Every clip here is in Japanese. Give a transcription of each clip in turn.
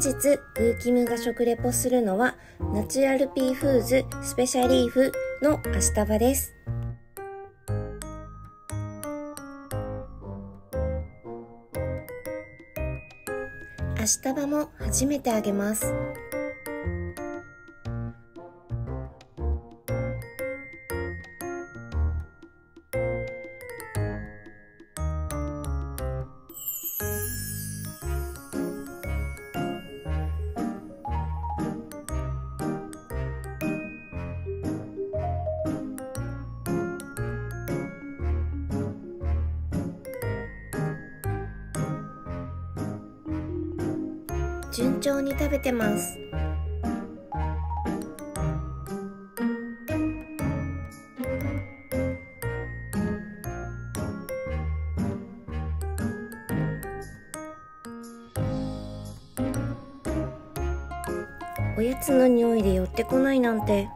日グーキムが食レポするのはナチュラルピーフーズスペシャリーフのアシタバです。アシタバも初めてあげます。順調に食べてますおやつの匂いで寄ってこないなんて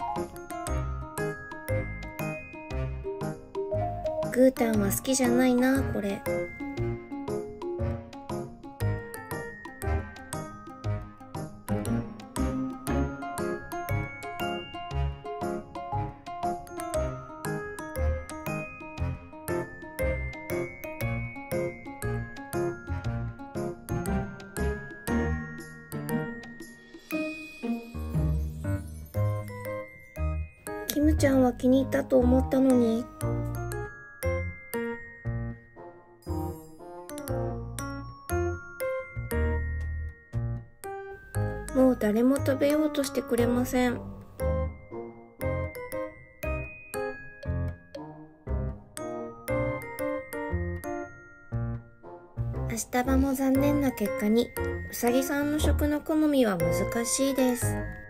グータンは好きじゃないなこれ。キムちゃんは気に入ったと思ったのに。もう誰も食べようとしてくれません。明日場も残念な結果にうさぎさんの食の好みは難しいです。